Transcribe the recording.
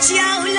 叫